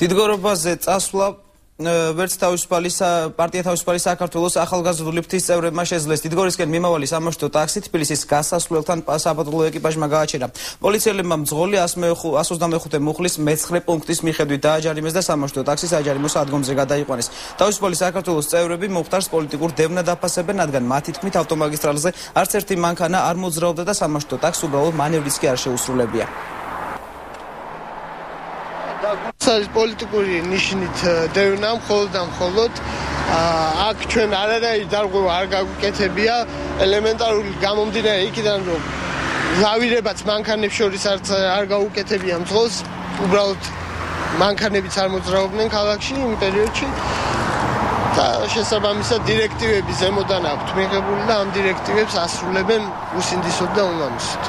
დიდგორობაზე წასვლა ვერც თავისუფალი პარტია თავისუფალი საქართველოს ახალგაზრდული ფრთის წევრებმა შეძლეს დიდგორისკენ მიმავალი სამაშტო ტაქსი თბილისის გასასვლელთან საპატრულო ეკიპაჟმა გააჩერა. პოლიციელებმა მძღოლი 125 მუხლის მე-9 პუნქტის მიხედვით დააჯარიმეს და სამაშტო ტაქსი საჯარიმო სადგომზე გადაიყვანეს. თავისუფალი საქართველოს წევრები მოხდარს პოლიტიკურ დევნად აფასებენ, რადგან მათი თქმით ავტომაგისტრალზე არც ერთი მანქანა არ მოძრაობდა და სამაშტო ტაქსი უბრალოდ მანევრიც კი არ შეუსრულებია. საერთოდ პოლიტიკური ნიშნით დევნა მხოლოდ და მხოლოდ აქ ჩვენ არანაირი დარღვევა არ გაგვიკეთებია ელემენტარული გამომდინარე იქიდან რომ ზავირებაც მანქანებს შორის არც არ გაუკეთებია მძღოლს უბრალოდ მანქანებიც არ მოძრაობდნენ ქალაქში იმ პერიოდში. და შესაბამისად დირექტივები ზემოდან აქვთ მიღებული და ამ დირექტივებს ასრულებენ უსინდისოდ და უმამისოდ